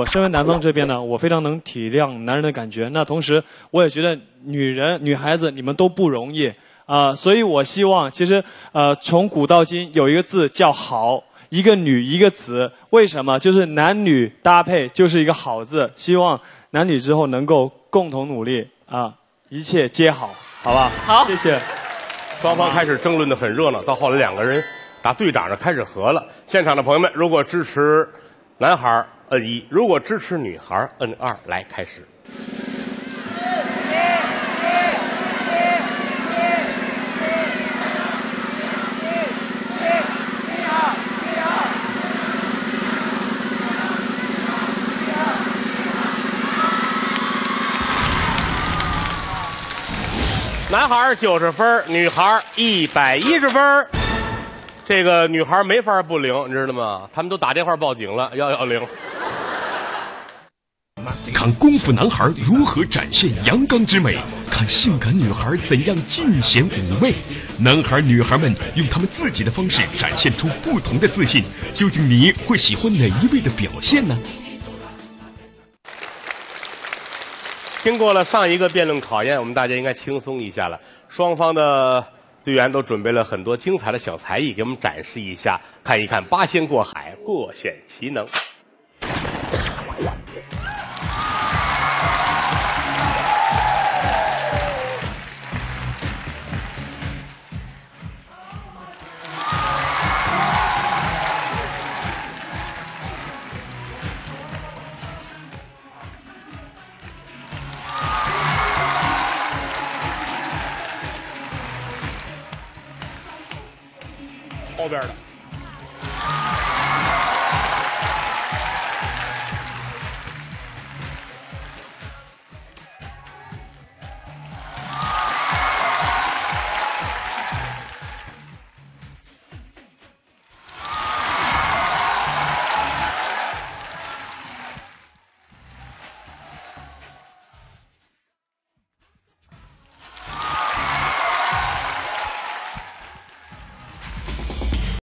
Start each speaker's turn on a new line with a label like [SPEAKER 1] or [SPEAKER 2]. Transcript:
[SPEAKER 1] 我身为男方这边呢，我非常能体谅男人的感觉。那同时，我也觉得女人、女孩子你们都不容易啊、所以我希望，其实呃，从古到今有一个字叫好，一个女一个子。为什么？就是男女搭配就是一个好字。希望男女之后能够共同努力啊，一切皆好，好吧？
[SPEAKER 2] 好
[SPEAKER 1] 谢谢。
[SPEAKER 3] 双方开始争论的很热闹，到后来两个人打队长着开始和了。现场的朋友们，如果支持男孩儿摁一，如果支持女孩摁二，来开始。男孩九十分，女孩一百一十分。这个女孩没法不灵，你知道吗？他们都打电话报警了，幺幺零。
[SPEAKER 4] 看功夫男孩如何展现阳刚之美，看性感女孩怎样尽显妩媚。男孩女孩们用他们自己的方式展现出不同的自信，究竟你会喜欢哪一位的表现呢？
[SPEAKER 3] 经过了上一个辩论考验，我们大家应该轻松一下了。双方的队员都准备了很多精彩的小才艺，给我们展示一下，看一看八仙过海，各显其能。后边的。